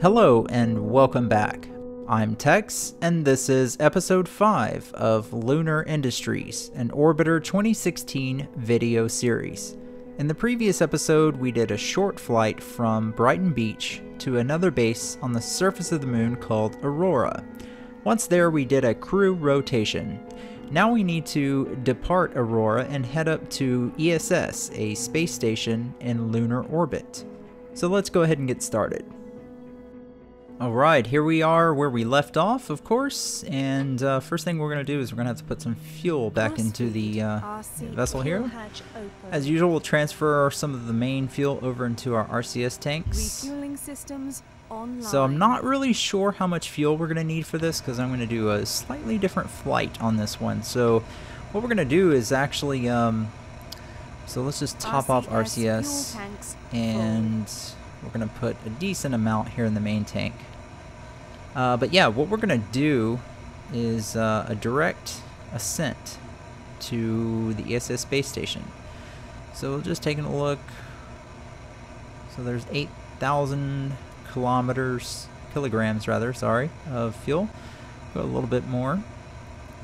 Hello and welcome back. I'm Tex, and this is episode 5 of Lunar Industries, an Orbiter 2016 video series. In the previous episode, we did a short flight from Brighton Beach to another base on the surface of the moon called Aurora. Once there, we did a crew rotation. Now we need to depart Aurora and head up to ESS, a space station in lunar orbit. So let's go ahead and get started. Alright, here we are where we left off, of course, and uh, first thing we're going to do is we're going to have to put some fuel back into the uh, vessel here. As usual, we'll transfer some of the main fuel over into our RCS tanks. So I'm not really sure how much fuel we're going to need for this because I'm going to do a slightly different flight on this one. So what we're going to do is actually, um, so let's just top off RCS tanks full. We're going to put a decent amount here in the main tank. Uh, but yeah, what we're going to do is uh, a direct ascent to the ESS space station. So we'll just taking a look. So there's 8,000 kilometers, kilograms rather, sorry, of fuel. Go a little bit more.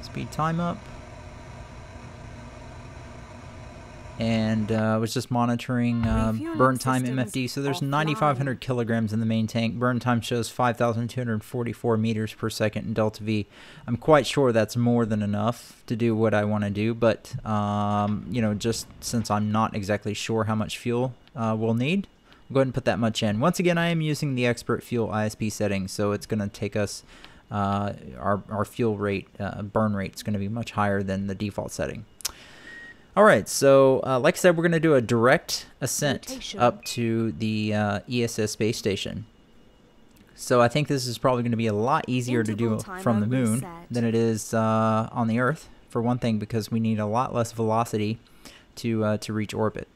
Speed time up. And uh, I was just monitoring Refueling burn time MFD. So there's 9,500 kilograms in the main tank. Burn time shows 5,244 meters per second in Delta V. I'm quite sure that's more than enough to do what I want to do, but um, you know, just since I'm not exactly sure how much fuel uh, we'll need, I'll go ahead and put that much in. Once again, I am using the expert fuel ISP setting, so it's going to take us uh, our our fuel rate uh, burn rate is going to be much higher than the default setting. All right, so uh, like I said, we're going to do a direct ascent Rotation. up to the uh, ESS space station. So I think this is probably going to be a lot easier to do from the moon reset. than it is uh, on the Earth. For one thing, because we need a lot less velocity to uh, to reach orbit.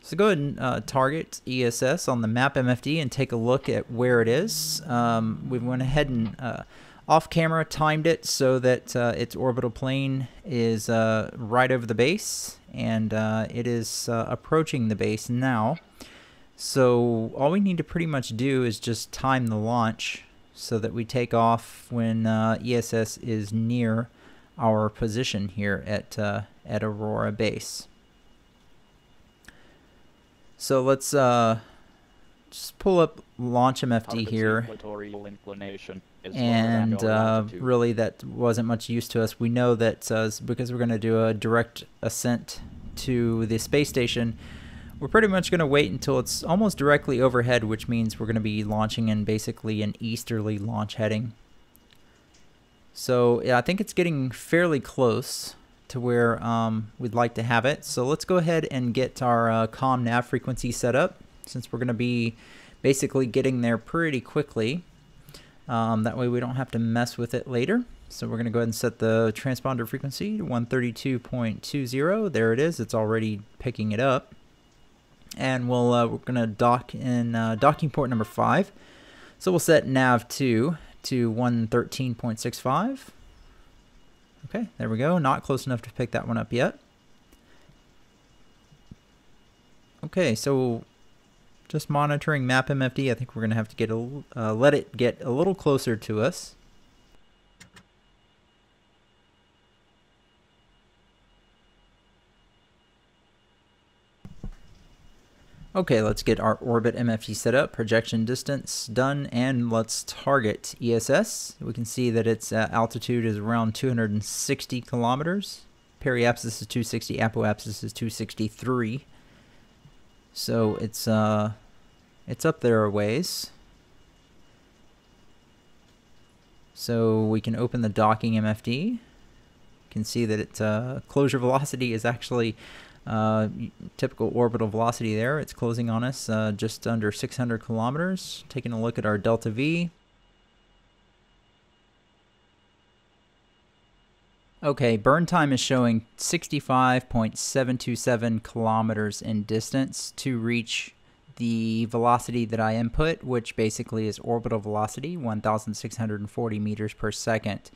So go ahead and uh, target ESS on the map MFD and take a look at where it is. Um, we went ahead and uh, off camera timed it so that uh, its orbital plane is uh, right over the base and uh, it is uh, approaching the base now. So all we need to pretty much do is just time the launch so that we take off when uh, ESS is near our position here at uh, at Aurora base. So let's just pull up launch MFD here equatorial inclination is and uh, really that wasn't much use to us. We know that uh, because we're going to do a direct ascent to the space station, we're pretty much going to wait until it's almost directly overhead, which means we're going to be launching in basically an easterly launch heading. So yeah, I think it's getting fairly close to where um, we'd like to have it. So let's go ahead and get our uh, COM nav frequency set up since we're going to be basically getting there pretty quickly. Um, that way we don't have to mess with it later. So we're going to go ahead and set the transponder frequency to 132.20. There it is. It's already picking it up. And we'll, uh, we're going to dock in uh, docking port number 5. So we'll set nav2 to 113.65. Okay, there we go. Not close enough to pick that one up yet. Okay, so just monitoring map MFD. I think we're going to have to get a, uh, let it get a little closer to us. Okay, let's get our orbit MFD set up, projection distance done, and let's target ESS. We can see that its uh, altitude is around 260 kilometers. Periapsis is 260, apoapsis is 263. So it's uh it's up there a ways. So we can open the docking MFD. You can see that its uh, closure velocity is actually uh, typical orbital velocity there. It's closing on us uh, just under 600 kilometers. Taking a look at our delta V. Okay, burn time is showing 65.727 kilometers in distance to reach the velocity that I input, which basically is orbital velocity, 1,640 meters per second.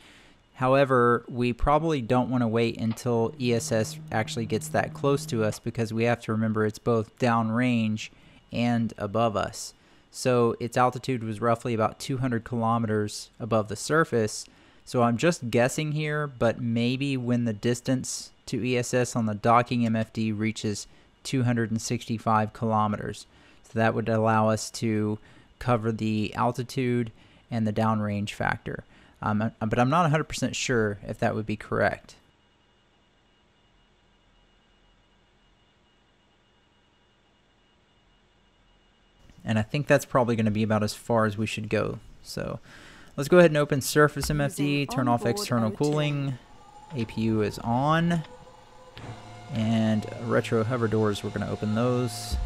However, we probably don't want to wait until ESS actually gets that close to us because we have to remember it's both downrange and above us. So its altitude was roughly about 200 kilometers above the surface. So I'm just guessing here, but maybe when the distance to ESS on the docking MFD reaches 265 kilometers. So that would allow us to cover the altitude and the downrange factor. Um, but I'm not 100% sure if that would be correct. And I think that's probably going to be about as far as we should go. So let's go ahead and open Surface MFD, turn off external cooling. APU is on. And retro hover doors, we're going to open those.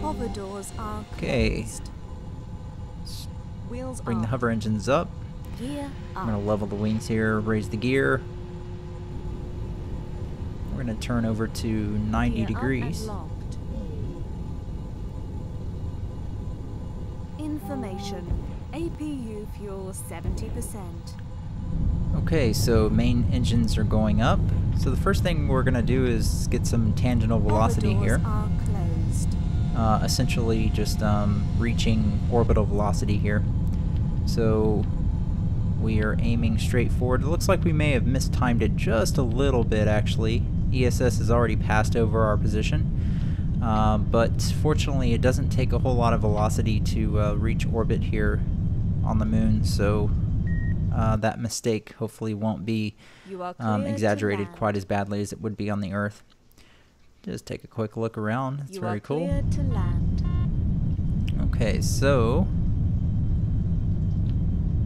Hover doors are Okay. Wheels Bring the hover engines up. Gear I'm going to level the wings here, raise the gear. We're going to turn over to 90 Gear degrees. Information. APU fuel 70%. Okay, so main engines are going up. So the first thing we're going to do is get some tangential velocity here. doors are closed. uh, essentially just um, reaching orbital velocity here. So we are aiming straight forward. It looks like we may have mistimed it just a little bit actually. ESS has already passed over our position. Uh, but fortunately it doesn't take a whole lot of velocity to uh, reach orbit here on the moon, so uh, that mistake hopefully won't be um, exaggerated quite as badly as it would be on the Earth. Just take a quick look around. It's you very cool. Okay, so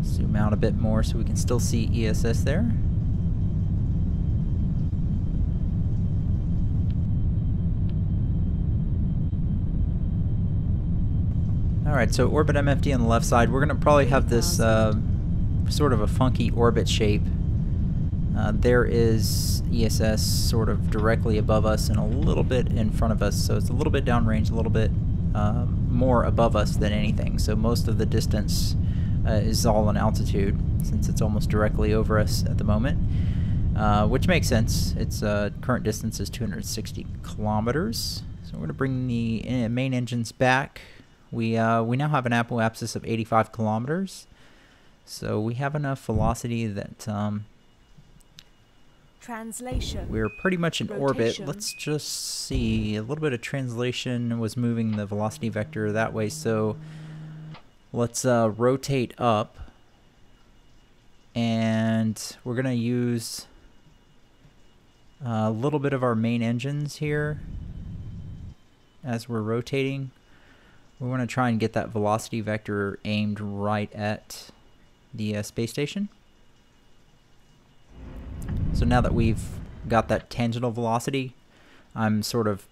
zoom out a bit more so we can still see ESS there. Alright, so orbit MFD on the left side. We're going to probably have this uh, sort of a funky orbit shape. Uh, there is ESS sort of directly above us and a little bit in front of us, so it's a little bit downrange, a little bit um, more above us than anything. So most of the distance uh, is all in altitude, since it's almost directly over us at the moment, uh, which makes sense. Its uh, current distance is 260 kilometers. So we're going to bring the uh, main engines back. We uh, we now have an apoapsis of 85 kilometers, so we have enough velocity that um, Translation. we're pretty much in orbit. Let's just see. A little bit of translation was moving the velocity vector that way, so let's uh, rotate up. And we're going to use a little bit of our main engines here as we're rotating. We want to try and get that velocity vector aimed right at the uh, space station. So now that we've got that tangential velocity, I'm sort of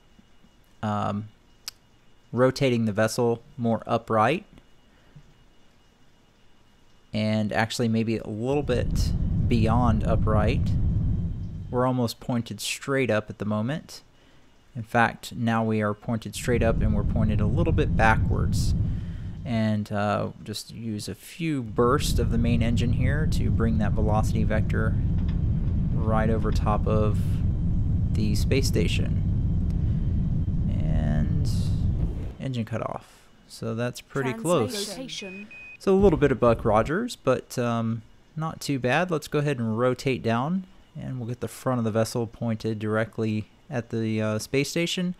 um, rotating the vessel more upright and actually maybe a little bit beyond upright. We're almost pointed straight up at the moment. In fact, now we are pointed straight up and we're pointed a little bit backwards. And uh, just use a few bursts of the main engine here to bring that velocity vector right over top of the space station. And engine cut off. So that's pretty close. So a little bit of Buck Rogers, but um, not too bad. Let's go ahead and rotate down, and we'll get the front of the vessel pointed directly at the uh, space station.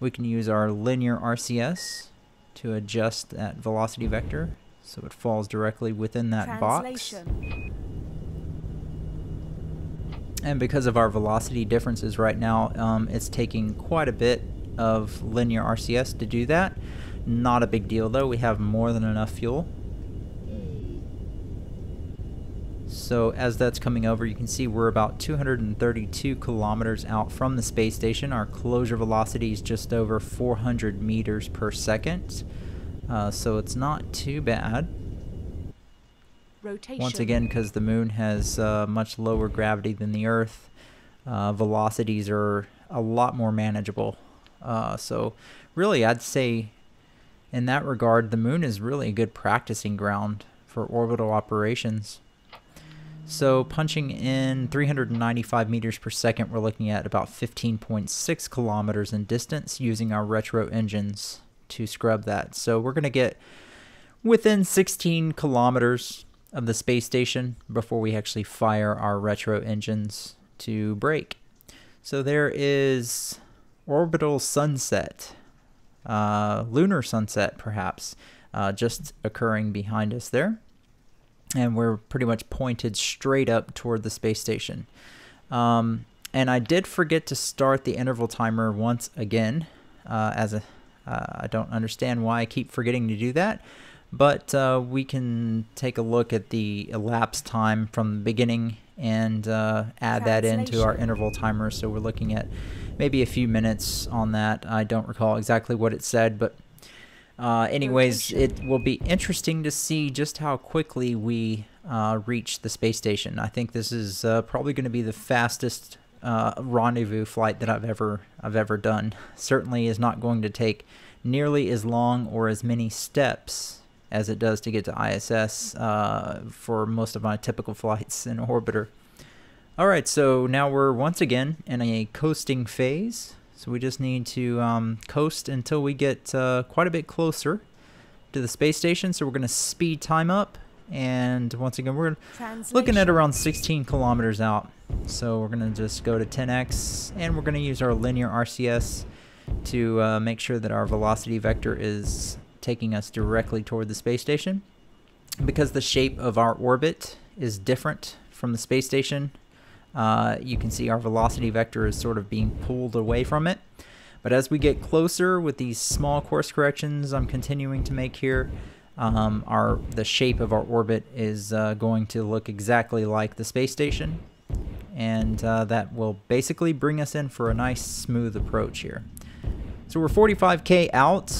We can use our linear RCS to adjust that velocity vector so it falls directly within that box. And because of our velocity differences right now, um, it's taking quite a bit of linear RCS to do that. Not a big deal though, we have more than enough fuel. So as that's coming over, you can see we're about 232 kilometers out from the space station. Our closure velocity is just over 400 meters per second. Uh, so it's not too bad. Rotation. Once again, because the moon has uh, much lower gravity than the Earth, uh, velocities are a lot more manageable. Uh, so, really, I'd say in that regard, the moon is really a good practicing ground for orbital operations. So, punching in 395 meters per second, we're looking at about 15.6 kilometers in distance using our retro engines to scrub that. So we're going to get within 16 kilometers of the space station before we actually fire our retro engines to brake. So there is orbital sunset, uh, lunar sunset perhaps, uh, just occurring behind us there. And we're pretty much pointed straight up toward the space station. Um, and I did forget to start the interval timer once again, uh, as a uh, I don't understand why I keep forgetting to do that, but uh, we can take a look at the elapsed time from the beginning and uh, add that into our interval timer. So we're looking at maybe a few minutes on that. I don't recall exactly what it said, but uh, anyways, it will be interesting to see just how quickly we uh, reach the space station. I think this is uh, probably going to be the fastest uh, rendezvous flight that I've ever I've ever done. Certainly is not going to take nearly as long or as many steps as it does to get to ISS uh, for most of my typical flights in orbiter. All right, so now we're once again in a coasting phase. So we just need to um, coast until we get uh, quite a bit closer to the space station. So we're going to speed time up. And once again, we're looking at around 16 kilometers out. So we're going to just go to 10x and we're going to use our linear RCS to uh, make sure that our velocity vector is taking us directly toward the space station. Because the shape of our orbit is different from the space station, uh, you can see our velocity vector is sort of being pulled away from it. But as we get closer with these small course corrections I'm continuing to make here, um, our the shape of our orbit is uh, going to look exactly like the space station. And uh, that will basically bring us in for a nice smooth approach here. So we're 45k out.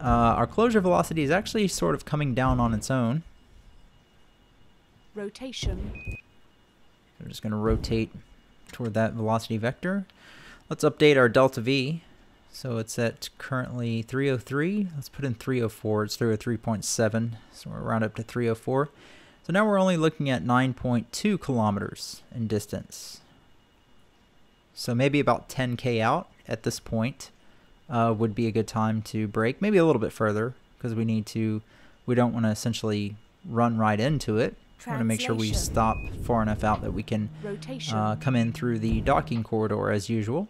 Uh, our closure velocity is actually sort of coming down on its own. Rotation. We're just going to rotate toward that velocity vector. Let's update our delta V. So it's at currently 303. Let's put in 304. It's 303.7. So we're around up to 304. So now we're only looking at 9.2 kilometers in distance. So maybe about 10k out at this point uh, would be a good time to brake. Maybe a little bit further because we need to, we don't want to essentially run right into it. We want to make sure we stop far enough out that we can uh, come in through the docking corridor as usual.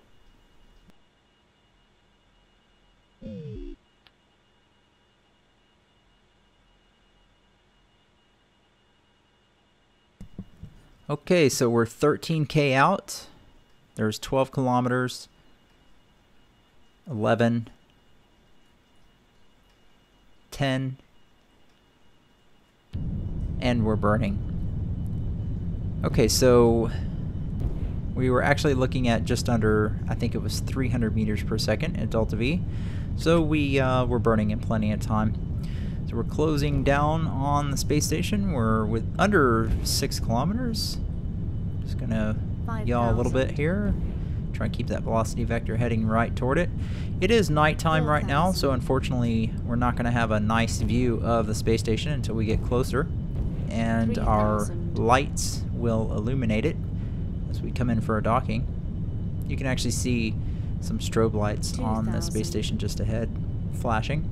Okay, so we're 13k out. There's 12 kilometers. 11, 10, and we're burning. Okay, so we were actually looking at just under, I think it was 300 meters per second at Delta V. So we uh, were burning in plenty of time. So we're closing down on the space station. We're with under six kilometers. Just gonna yaw a little bit here. Try and keep that velocity vector heading right toward it. It is nighttime right now, so unfortunately we're not going to have a nice view of the space station until we get closer. And our lights will illuminate it as we come in for a docking. You can actually see some strobe lights on the space station just ahead flashing.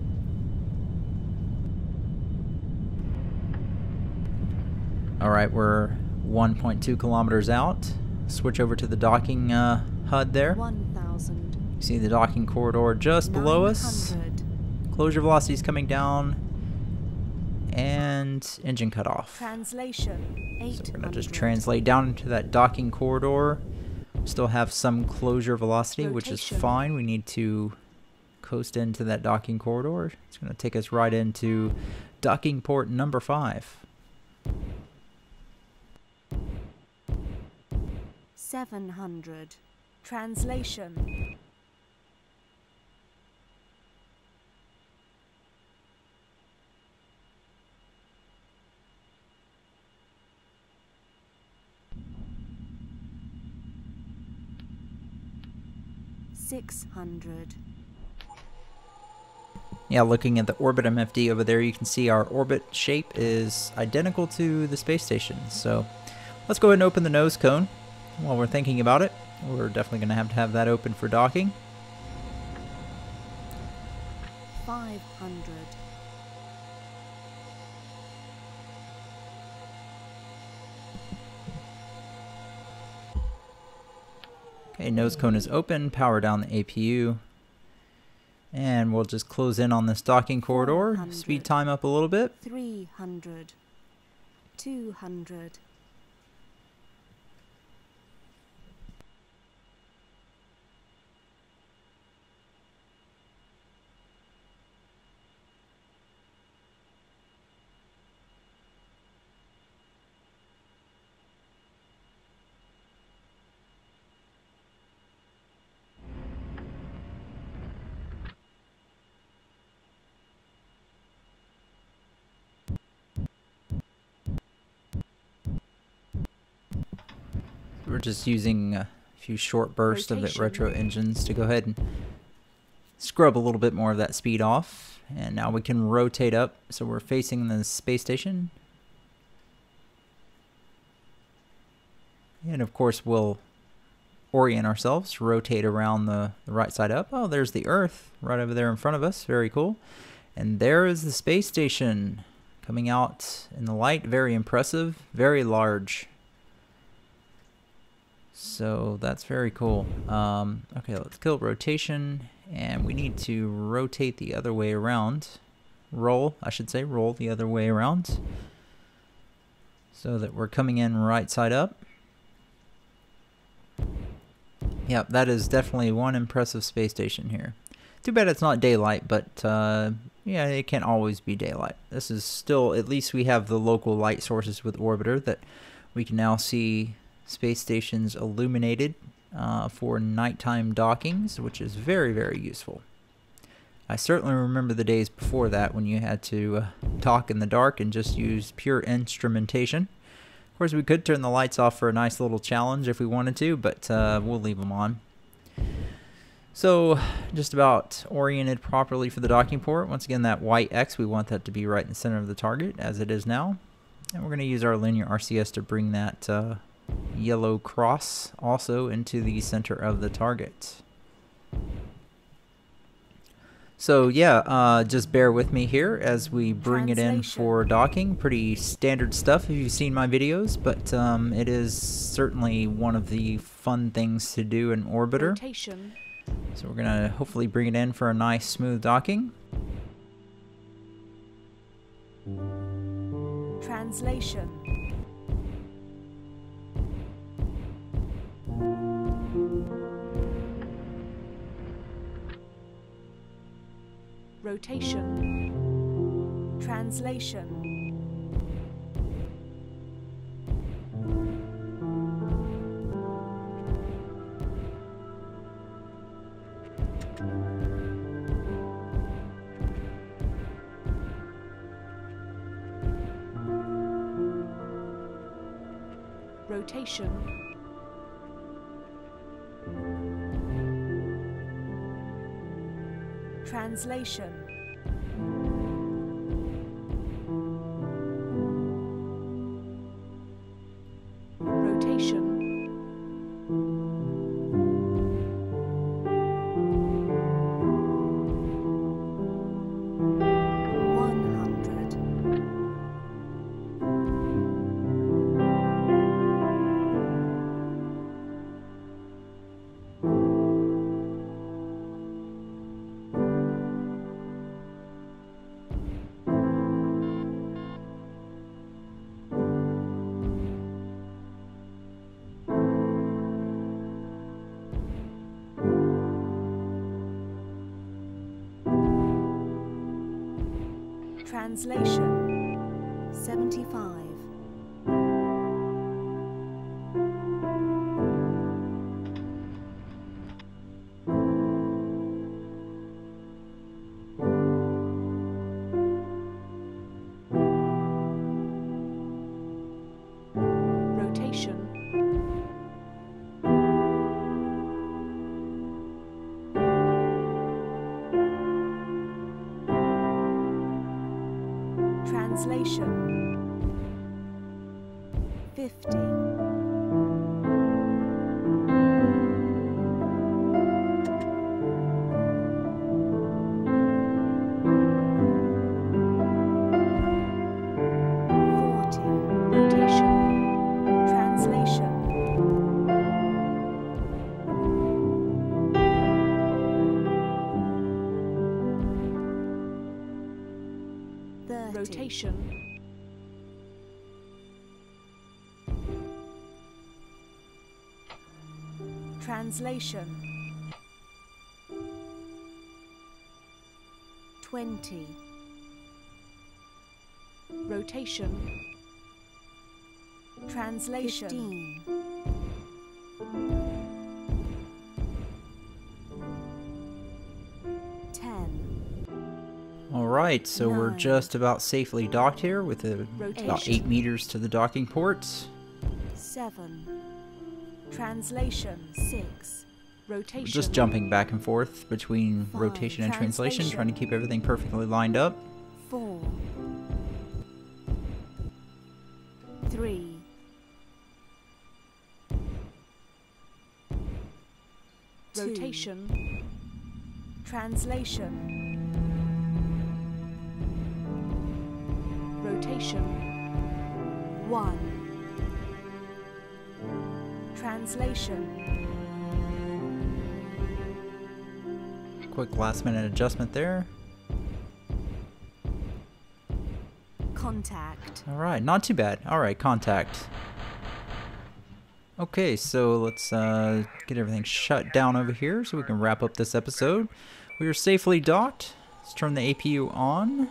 Alright, we're 1.2 kilometers out. Switch over to the docking uh, HUD there. 1000. See the docking corridor just below us. Closure velocity is coming down. And engine cut off. Translation. So we're to just translate down into that docking corridor. Still have some closure velocity, Rotation. which is fine. We need to coast into that docking corridor. It's going to take us right into docking port number five. 700. Translation 600. Yeah, looking at the orbit MFD over there, you can see our orbit shape is identical to the space station. So let's go ahead and open the nose cone while we're thinking about it. We're definitely going to have to have that open for docking. 500. nose cone is open, power down the APU. And we'll just close in on this docking corridor, speed time up a little bit. 300, 200, just using a few short bursts of the retro engines to go ahead and scrub a little bit more of that speed off. And now we can rotate up so we're facing the space station. And of course we'll orient ourselves, rotate around the, the right side up. Oh, there's the Earth right over there in front of us. Very cool. And there is the space station coming out in the light. Very impressive, very large. So that's very cool. Um, okay, let's kill rotation, and we need to rotate the other way around. Roll, I should say, roll the other way around. So that we're coming in right side up. Yep, that is definitely one impressive space station here. Too bad it's not daylight, but uh, yeah, it can't always be daylight. This is still, at least we have the local light sources with Orbiter that we can now see space stations illuminated uh, for nighttime dockings, which is very, very useful. I certainly remember the days before that when you had to uh, dock in the dark and just use pure instrumentation. Of course, we could turn the lights off for a nice little challenge if we wanted to, but uh, we'll leave them on. So, just about oriented properly for the docking port. Once again, that white X, we want that to be right in the center of the target, as it is now. And we're going to use our linear RCS to bring that uh, yellow cross also into the center of the target. So yeah, uh, just bear with me here as we bring it in for docking. Pretty standard stuff if you've seen my videos, but um, it is certainly one of the fun things to do in Orbiter. Rotation. So we're gonna hopefully bring it in for a nice smooth docking. Translation. Rotation. Translation. Rotation. Translation. Translation 75. Translation 50. 20. Rotation. Translation. 10. Alright, so we're just about safely docked here with a, about 8 meters to the docking ports. 7. Translation 6. Rotation. Just jumping back and forth between Five. rotation and translation, Translation. trying to keep everything perfectly lined up. 4. 3. Rotation. Translation. Rotation. 1. Translation. Quick last minute adjustment there. Contact. Alright, not too bad. Alright, contact. Okay, so let's uh, get everything shut down over here so we can wrap up this episode. We are safely docked. Let's turn the APU on.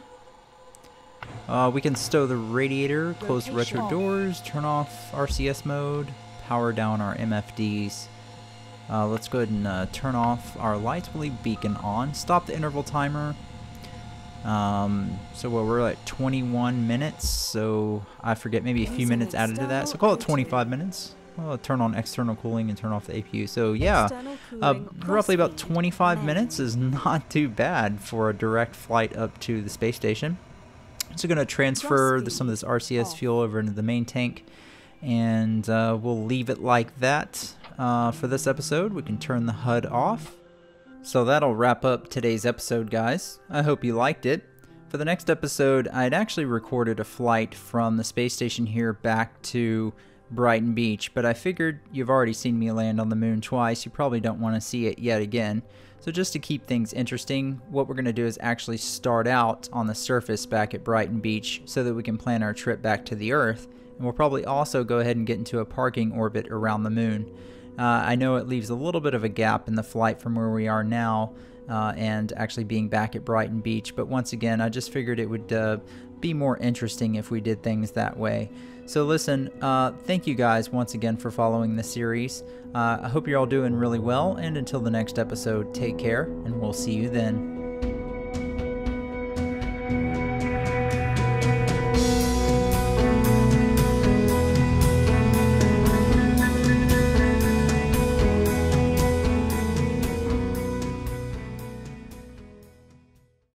Uh, we can stow the radiator, close retro doors, turn off RCS mode, power down our MFDs. Uh, let's go ahead and uh, turn off our lights. We'll leave beacon on. Stop the interval timer. Um, so well, we're at 21 minutes, so I forget maybe a few minutes added to that. So call it 25 minutes. Well, turn on external cooling and turn off the APU. So yeah, uh, roughly about 25 minutes is not too bad for a direct flight up to the space station. So going to transfer the, some of this RCS fuel over into the main tank, and uh, we'll leave it like that uh, for this episode. We can turn the HUD off. So that'll wrap up today's episode, guys. I hope you liked it. For the next episode, I'd actually recorded a flight from the space station here back to Brighton Beach, but I figured you've already seen me land on the moon twice. You probably don't want to see it yet again. So, just to keep things interesting, what we're going to do is actually start out on the surface back at Brighton Beach so that we can plan our trip back to the Earth. And we'll probably also go ahead and get into a parking orbit around the moon. Uh, I know it leaves a little bit of a gap in the flight from where we are now uh, and actually being back at Brighton Beach, but once again, I just figured it would uh, be more interesting if we did things that way. So, listen, uh, thank you guys once again for following the series. Uh, I hope you're all doing really well, and until the next episode, take care, and we'll see you then.